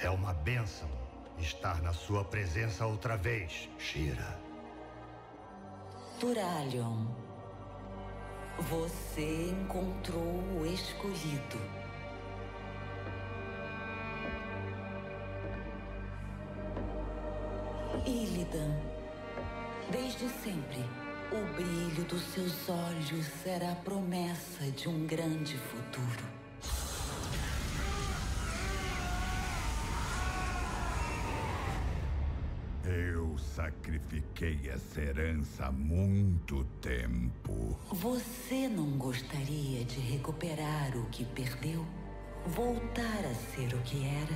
É uma bênção estar na sua presença outra vez, Shira. Turalion, você encontrou o escolhido. Illidan, desde sempre, o brilho dos seus olhos era a promessa de um grande futuro. Eu sacrifiquei essa herança há muito tempo. Você não gostaria de recuperar o que perdeu? Voltar a ser o que era?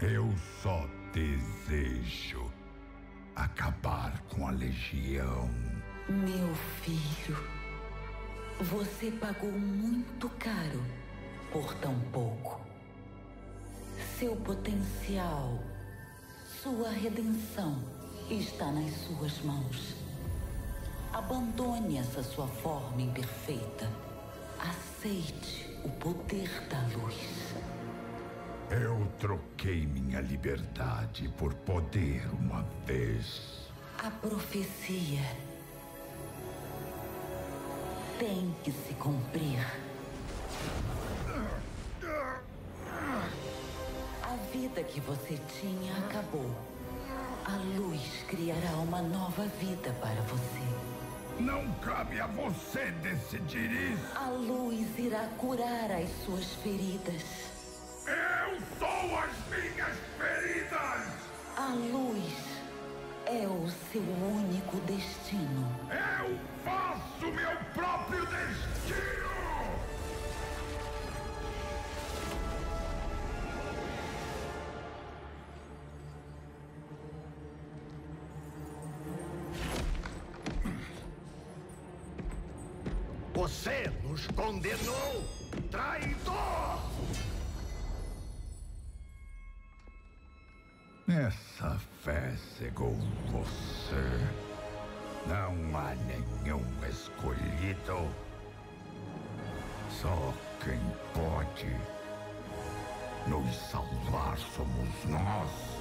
Eu só desejo acabar com a legião. Meu filho, você pagou muito caro por tão pouco. Seu potencial, sua redenção está nas suas mãos. Abandone essa sua forma imperfeita. Aceite o poder da luz. Eu troquei minha liberdade por poder uma vez. A profecia tem que se cumprir. Vida que você tinha acabou. A luz criará uma nova vida para você. Não cabe a você decidir isso. A luz irá curar as suas feridas. Eu sou as minhas feridas! A luz é o seu único destino. Eu Você nos condenou, traidor! Essa fé cegou você. Não há nenhum escolhido. Só quem pode nos salvar somos nós.